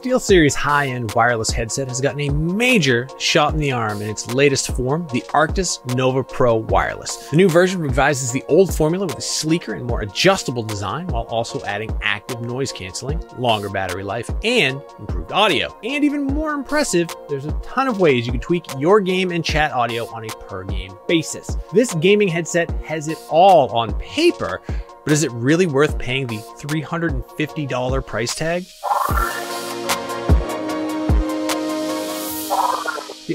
SteelSeries high-end wireless headset has gotten a major shot in the arm in its latest form, the Arctis Nova Pro Wireless. The new version revises the old formula with a sleeker and more adjustable design while also adding active noise canceling, longer battery life, and improved audio. And even more impressive, there's a ton of ways you can tweak your game and chat audio on a per game basis. This gaming headset has it all on paper, but is it really worth paying the $350 price tag?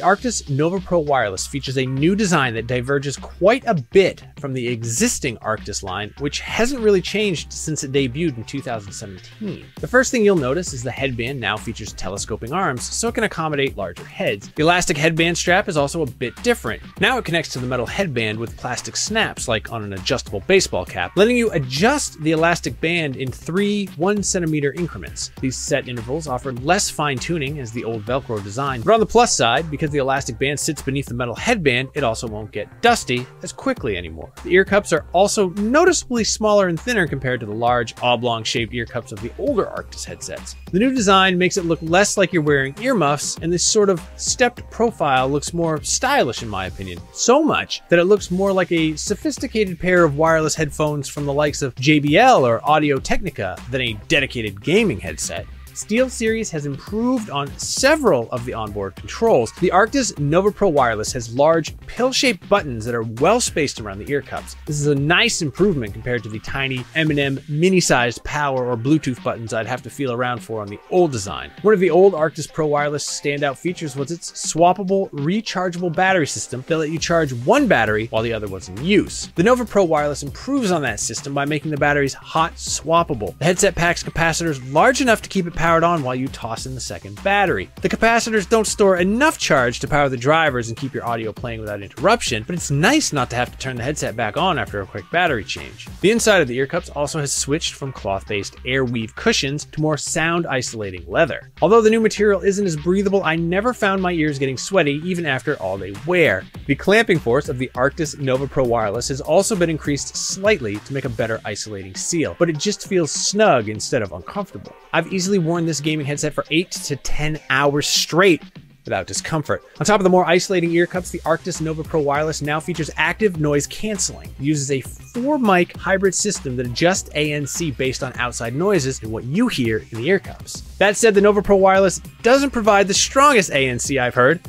Arctis Nova Pro Wireless features a new design that diverges quite a bit from the existing Arctis line, which hasn't really changed since it debuted in 2017. The first thing you'll notice is the headband now features telescoping arms, so it can accommodate larger heads. The elastic headband strap is also a bit different. Now it connects to the metal headband with plastic snaps like on an adjustable baseball cap, letting you adjust the elastic band in three one centimeter increments. These set intervals offer less fine tuning as the old Velcro design, but on the plus side, because the elastic band sits beneath the metal headband, it also won't get dusty as quickly anymore. The ear cups are also noticeably smaller and thinner compared to the large oblong shaped ear cups of the older Arctis headsets. The new design makes it look less like you're wearing earmuffs, and this sort of stepped profile looks more stylish in my opinion. So much that it looks more like a sophisticated pair of wireless headphones from the likes of JBL or Audio Technica than a dedicated gaming headset. SteelSeries has improved on several of the onboard controls. The Arctis Nova Pro Wireless has large pill-shaped buttons that are well spaced around the ear cups. This is a nice improvement compared to the tiny M&M mini-sized power or Bluetooth buttons I'd have to feel around for on the old design. One of the old Arctis Pro Wireless standout features was its swappable rechargeable battery system that let you charge one battery while the other was in use. The Nova Pro Wireless improves on that system by making the batteries hot swappable. The headset packs capacitors large enough to keep it powered on while you toss in the second battery. The capacitors don't store enough charge to power the drivers and keep your audio playing without interruption, but it's nice not to have to turn the headset back on after a quick battery change. The inside of the ear cups also has switched from cloth-based air weave cushions to more sound isolating leather. Although the new material isn't as breathable, I never found my ears getting sweaty even after all day wear. The clamping force of the Arctis Nova Pro Wireless has also been increased slightly to make a better isolating seal, but it just feels snug instead of uncomfortable. I've easily worn worn this gaming headset for 8 to 10 hours straight without discomfort. On top of the more isolating ear cups, the Arctis Nova Pro Wireless now features active noise canceling. It uses a four mic hybrid system that adjusts ANC based on outside noises and what you hear in the ear cups. That said, the Nova Pro Wireless doesn't provide the strongest ANC I've heard.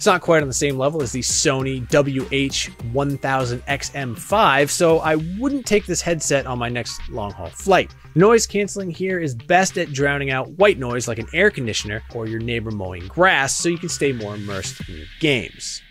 It's not quite on the same level as the Sony WH-1000XM5, so I wouldn't take this headset on my next long haul flight. Noise canceling here is best at drowning out white noise like an air conditioner or your neighbor mowing grass so you can stay more immersed in your games.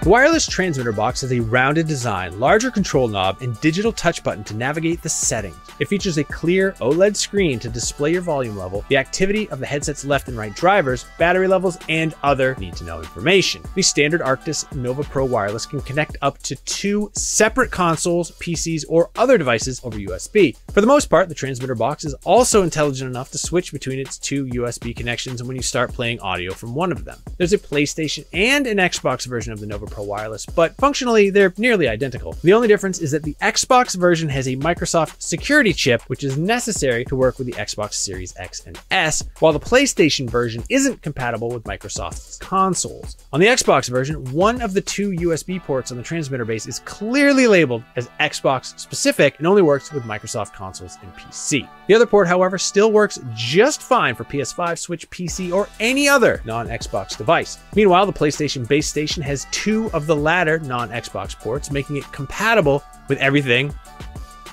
The wireless transmitter box has a rounded design, larger control knob, and digital touch button to navigate the settings. It features a clear OLED screen to display your volume level, the activity of the headset's left and right drivers, battery levels, and other need-to-know information. The standard Arctis Nova Pro wireless can connect up to two separate consoles, PCs, or other devices over USB. For the most part, the transmitter box is also intelligent enough to switch between its two USB connections when you start playing audio from one of them. There's a PlayStation and an Xbox version of the Nova Pro Wireless, but functionally they're nearly identical. The only difference is that the Xbox version has a Microsoft security chip, which is necessary to work with the Xbox Series X and S, while the PlayStation version isn't compatible with Microsoft's consoles. On the Xbox version, one of the two USB ports on the transmitter base is clearly labeled as Xbox specific and only works with Microsoft consoles and PC. The other port, however, still works just fine for PS5, Switch, PC, or any other non-Xbox device. Meanwhile, the PlayStation base station has two of the latter non-Xbox ports, making it compatible with everything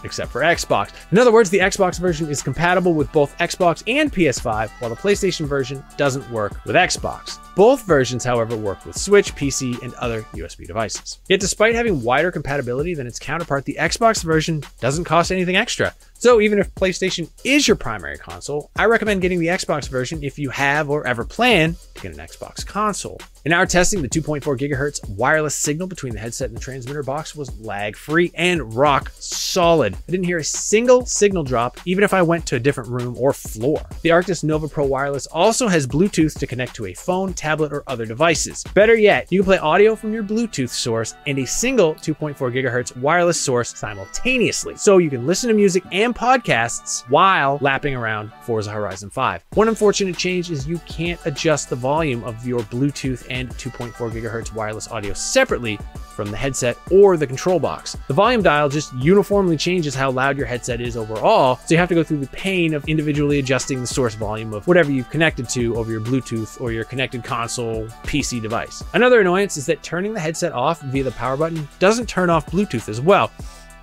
except for Xbox. In other words, the Xbox version is compatible with both Xbox and PS5, while the PlayStation version doesn't work with Xbox. Both versions, however, work with Switch, PC, and other USB devices. Yet despite having wider compatibility than its counterpart, the Xbox version doesn't cost anything extra. So even if PlayStation is your primary console, I recommend getting the Xbox version if you have or ever plan to get an Xbox console. In our testing, the 2.4 gigahertz wireless signal between the headset and the transmitter box was lag-free and rock solid. I didn't hear a single signal drop, even if I went to a different room or floor. The Arctis Nova Pro Wireless also has Bluetooth to connect to a phone, tablet, or other devices. Better yet, you can play audio from your Bluetooth source and a single 2.4 gigahertz wireless source simultaneously. So you can listen to music and podcasts while lapping around Forza Horizon 5. One unfortunate change is you can't adjust the volume of your Bluetooth and 2.4 gigahertz wireless audio separately from the headset or the control box. The volume dial just uniformly changes how loud your headset is overall, so you have to go through the pain of individually adjusting the source volume of whatever you've connected to over your Bluetooth or your connected console PC device. Another annoyance is that turning the headset off via the power button doesn't turn off Bluetooth as well.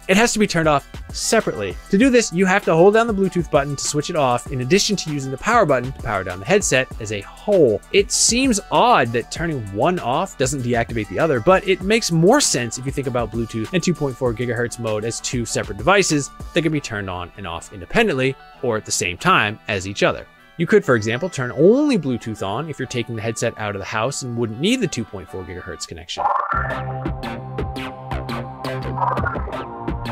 It has to be turned off separately. To do this, you have to hold down the Bluetooth button to switch it off in addition to using the power button to power down the headset as a whole. It seems odd that turning one off doesn't deactivate the other, but it makes more sense if you think about Bluetooth and 2.4 gigahertz mode as two separate devices that can be turned on and off independently or at the same time as each other. You could, for example, turn only Bluetooth on if you're taking the headset out of the house and wouldn't need the 2.4 gigahertz connection.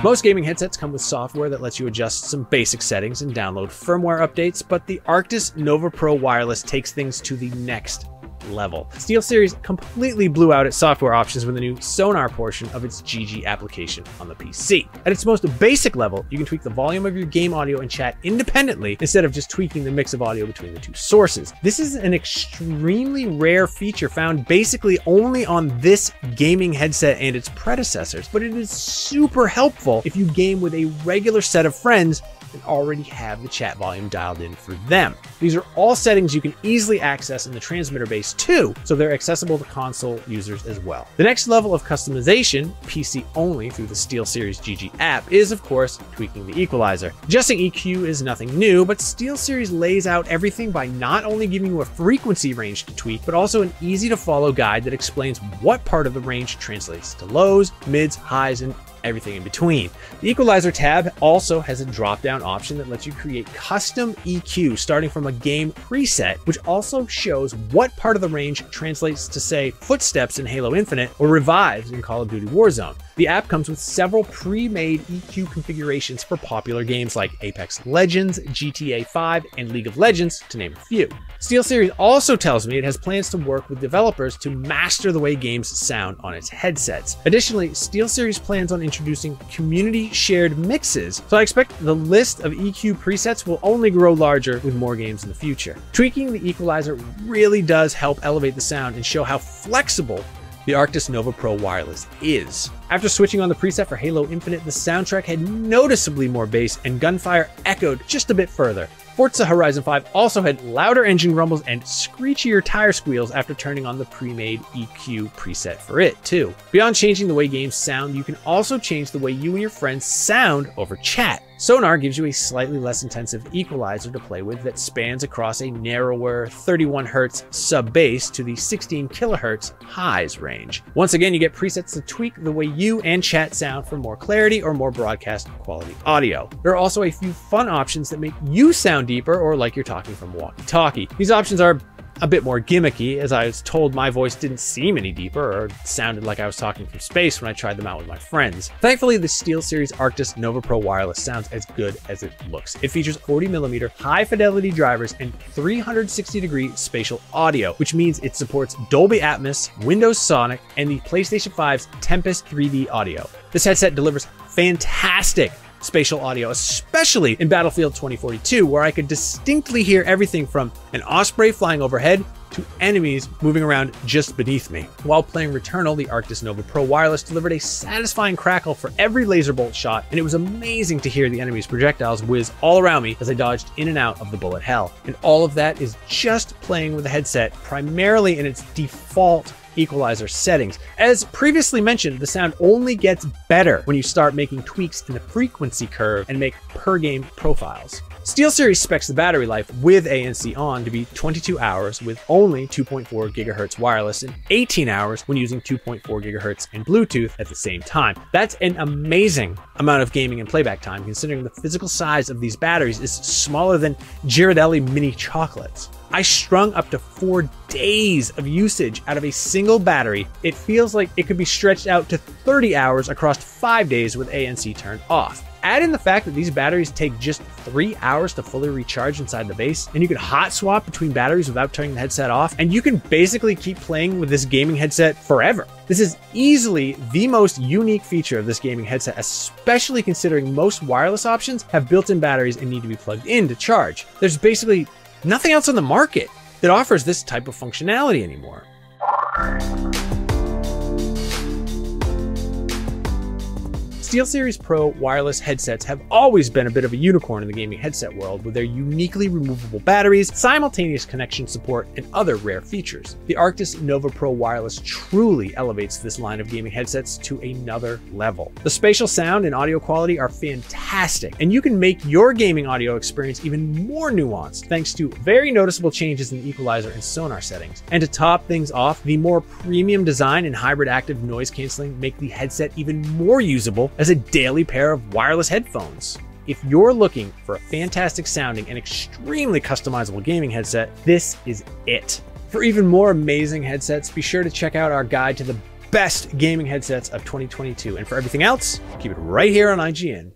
Most gaming headsets come with software that lets you adjust some basic settings and download firmware updates, but the Arctis Nova Pro Wireless takes things to the next level. SteelSeries completely blew out its software options with the new Sonar portion of its GG application on the PC. At its most basic level, you can tweak the volume of your game audio and chat independently instead of just tweaking the mix of audio between the two sources. This is an extremely rare feature found basically only on this gaming headset and its predecessors, but it is super helpful if you game with a regular set of friends and already have the chat volume dialed in for them. These are all settings you can easily access in the transmitter base too, so they're accessible to console users as well. The next level of customization, PC only through the SteelSeries GG app, is of course tweaking the equalizer. Adjusting EQ is nothing new, but SteelSeries lays out everything by not only giving you a frequency range to tweak, but also an easy to follow guide that explains what part of the range translates to lows, mids, highs, and everything in between. The equalizer tab also has a drop down option that lets you create custom EQ starting from a game preset, which also shows what part of the range translates to say footsteps in Halo Infinite or revives in Call of Duty Warzone. The app comes with several pre-made EQ configurations for popular games like Apex Legends, GTA 5, and League of Legends, to name a few. SteelSeries also tells me it has plans to work with developers to master the way games sound on its headsets. Additionally, SteelSeries plans on introducing community shared mixes, so I expect the list of EQ presets will only grow larger with more games in the future. Tweaking the equalizer really does help elevate the sound and show how flexible the Arctis Nova Pro Wireless is. After switching on the preset for Halo Infinite, the soundtrack had noticeably more bass and gunfire echoed just a bit further. Forza Horizon 5 also had louder engine rumbles and screechier tire squeals after turning on the pre-made EQ preset for it, too. Beyond changing the way games sound, you can also change the way you and your friends sound over chat. Sonar gives you a slightly less intensive equalizer to play with that spans across a narrower 31 Hz sub bass to the 16 kHz highs range. Once again, you get presets to tweak the way you and chat sound for more clarity or more broadcast quality audio. There are also a few fun options that make you sound deeper or like you're talking from walkie-talkie. These options are a bit more gimmicky, as I was told my voice didn't seem any deeper or sounded like I was talking from space when I tried them out with my friends. Thankfully, the SteelSeries Arctis Nova Pro Wireless sounds as good as it looks. It features 40mm high fidelity drivers and 360 degree spatial audio, which means it supports Dolby Atmos, Windows Sonic, and the PlayStation 5's Tempest 3D audio. This headset delivers fantastic spatial audio, especially in Battlefield 2042, where I could distinctly hear everything from an Osprey flying overhead to enemies moving around just beneath me. While playing Returnal, the Arctis Nova Pro Wireless delivered a satisfying crackle for every laser bolt shot, and it was amazing to hear the enemy's projectiles whiz all around me as I dodged in and out of the bullet hell. And all of that is just playing with the headset, primarily in its default equalizer settings. As previously mentioned, the sound only gets better when you start making tweaks in the frequency curve and make per game profiles. SteelSeries specs the battery life with ANC on to be 22 hours with only 2.4 GHz wireless and 18 hours when using 2.4 GHz in Bluetooth at the same time. That's an amazing amount of gaming and playback time considering the physical size of these batteries is smaller than Ghirardelli mini chocolates. I strung up to four days of usage out of a single battery. It feels like it could be stretched out to 30 hours across five days with ANC turned off. Add in the fact that these batteries take just three hours to fully recharge inside the base, and you can hot swap between batteries without turning the headset off, and you can basically keep playing with this gaming headset forever. This is easily the most unique feature of this gaming headset, especially considering most wireless options have built-in batteries and need to be plugged in to charge. There's basically nothing else on the market that offers this type of functionality anymore. SteelSeries Pro wireless headsets have always been a bit of a unicorn in the gaming headset world with their uniquely removable batteries, simultaneous connection support, and other rare features. The Arctis Nova Pro wireless truly elevates this line of gaming headsets to another level. The spatial sound and audio quality are fantastic, and you can make your gaming audio experience even more nuanced thanks to very noticeable changes in the equalizer and sonar settings. And to top things off, the more premium design and hybrid active noise canceling make the headset even more usable as a daily pair of wireless headphones. If you're looking for a fantastic sounding and extremely customizable gaming headset, this is it. For even more amazing headsets, be sure to check out our guide to the best gaming headsets of 2022. And for everything else, keep it right here on IGN.